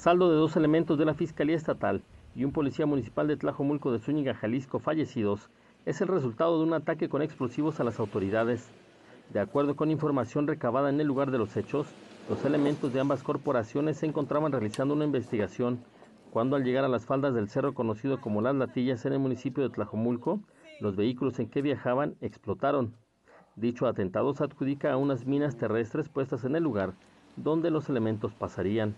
Saldo de dos elementos de la Fiscalía Estatal y un policía municipal de Tlajomulco de Zúñiga, Jalisco, fallecidos, es el resultado de un ataque con explosivos a las autoridades. De acuerdo con información recabada en el lugar de los hechos, los elementos de ambas corporaciones se encontraban realizando una investigación cuando al llegar a las faldas del cerro conocido como Las Latillas en el municipio de Tlajomulco, los vehículos en que viajaban explotaron. Dicho atentado se adjudica a unas minas terrestres puestas en el lugar donde los elementos pasarían.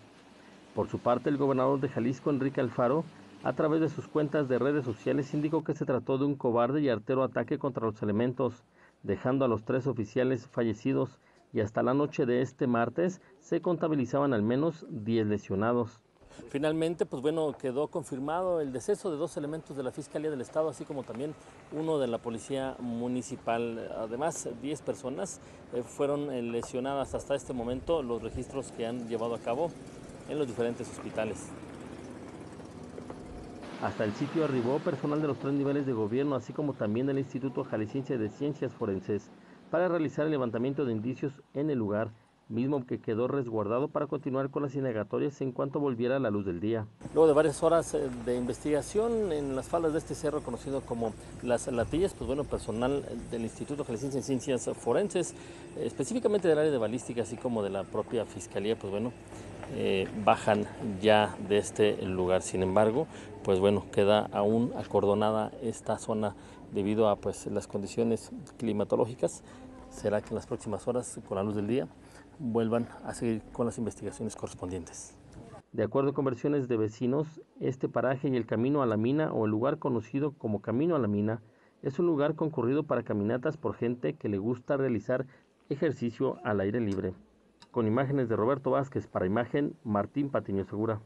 Por su parte, el gobernador de Jalisco, Enrique Alfaro, a través de sus cuentas de redes sociales indicó que se trató de un cobarde y artero ataque contra los elementos, dejando a los tres oficiales fallecidos y hasta la noche de este martes se contabilizaban al menos 10 lesionados. Finalmente, pues bueno, quedó confirmado el deceso de dos elementos de la Fiscalía del Estado, así como también uno de la Policía Municipal. Además, 10 personas eh, fueron eh, lesionadas hasta este momento, los registros que han llevado a cabo en los diferentes hospitales. Hasta el sitio arribó personal de los tres niveles de gobierno, así como también del Instituto Jalisciense de Ciencias Forenses, para realizar el levantamiento de indicios en el lugar mismo que quedó resguardado para continuar con las indagatorias en cuanto volviera a la luz del día. Luego de varias horas eh, de investigación en las faldas de este cerro conocido como Las Latillas, pues bueno, personal del Instituto Jalisciense de Ciencias Forenses, específicamente del área de balística, así como de la propia Fiscalía, pues bueno, eh, bajan ya de este lugar. Sin embargo, pues bueno, queda aún acordonada esta zona debido a pues las condiciones climatológicas. Será que en las próximas horas, con la luz del día, vuelvan a seguir con las investigaciones correspondientes. De acuerdo con versiones de vecinos, este paraje y el camino a la mina o el lugar conocido como Camino a la Mina es un lugar concurrido para caminatas por gente que le gusta realizar ejercicio al aire libre. Con imágenes de Roberto Vázquez para imagen Martín Patiño Segura.